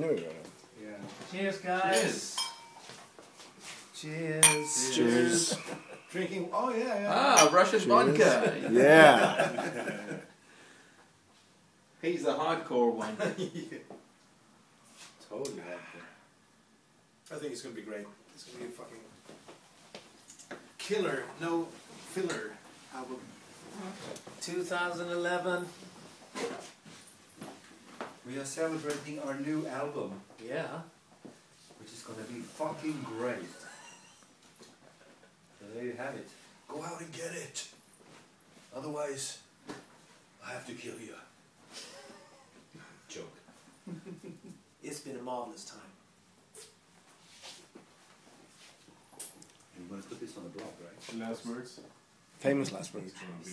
nu eller? Yeah. Cheers, guys. Cheers. Cheers. Cheers. Drinking. Oh yeah, yeah. Ah, Russian Cheers. vodka. Yeah. He's the hardcore one. Totally out there. I think it's gonna be great. It's gonna be a fucking killer, no filler album. 2011. We are celebrating our new album, Yeah. which is gonna be fucking great. So there you have it. Go out and get it. Otherwise, I have to kill you. Joke. It's been a marvelous time. And we're gonna put this on the blog, right? Last words. Famous last words. It's gonna be